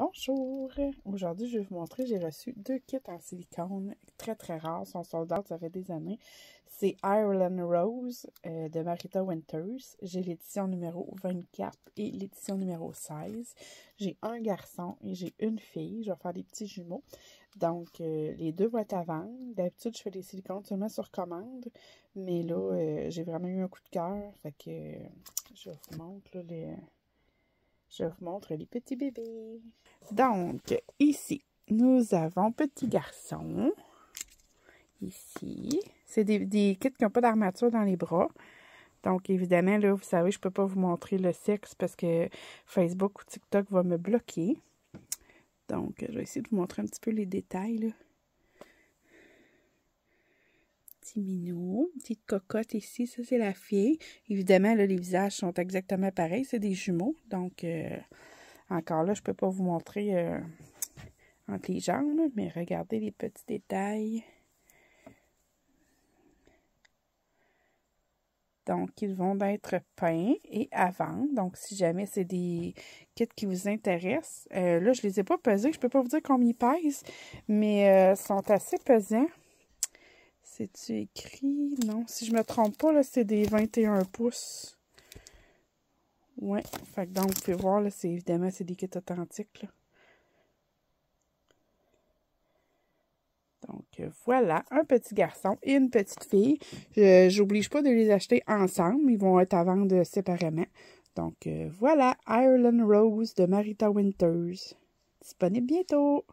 Bonjour! Aujourd'hui, je vais vous montrer, j'ai reçu deux kits en silicone très très rares, sont soldats, ça fait des années. C'est Ireland Rose euh, de Marita Winters. J'ai l'édition numéro 24 et l'édition numéro 16. J'ai un garçon et j'ai une fille. Je vais faire des petits jumeaux. Donc, euh, les deux vont être à vendre. D'habitude, je fais des silicones seulement sur commande. Mais là, euh, j'ai vraiment eu un coup de cœur. Fait que je vous montre les je vous montre les petits bébés. Donc, ici, nous avons petit garçon. Ici. C'est des, des, kits qui n'ont pas d'armature dans les bras. Donc, évidemment, là, vous savez, je ne peux pas vous montrer le sexe parce que Facebook ou TikTok va me bloquer. Donc, je vais essayer de vous montrer un petit peu les détails. Là. Petit petite cocotte ici, ça c'est la fille. Évidemment, là, les visages sont exactement pareils, c'est des jumeaux. Donc, euh, encore là, je ne peux pas vous montrer euh, entre les jambes, mais regardez les petits détails. Donc, ils vont être peints et à vendre. Donc, si jamais c'est des kits qui vous intéressent, euh, là, je ne les ai pas pesés. Je ne peux pas vous dire combien ils pèsent, mais ils sont assez pesants. C'est-tu écrit? Non. Si je me trompe pas, là, c'est des 21 pouces. Ouais. Donc, vous pouvez voir, là, c'est évidemment, c'est des kits authentiques, là. Donc, euh, voilà, un petit garçon et une petite fille. Je n'oblige pas de les acheter ensemble. Ils vont être à vendre séparément. Donc, euh, voilà, Ireland Rose de Marita Winters. Disponible bientôt.